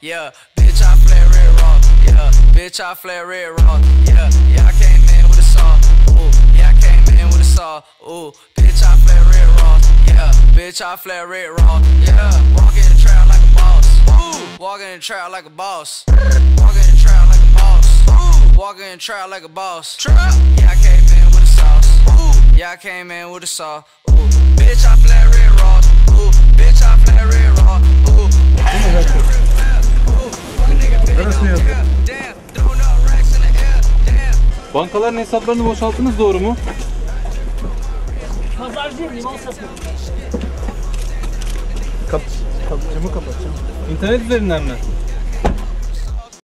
Yeah, bitch, I flare red raw. Yeah, bitch, I flare red raw. Yeah, yeah, I came in with a saw. Ooh, yeah, I came in with a saw. Ooh, bitch, I flare red raw. Yeah, bitch, I flare red raw. Yeah, walk in the trap like a boss. Ooh, walk in the trap like a boss. Walk in the trap like a boss. Ooh, walk in the trap like a boss. Trap. Yeah, I came in with a sauce. Ooh, yeah, I came in with a saw. Ooh, bitch, I flare Bankaların hesaplarını boşalttınız doğru mu? Pazarcıyım limon satıyorum. Kap, kap, camı kapatacağım. İnternet üzerinden mi?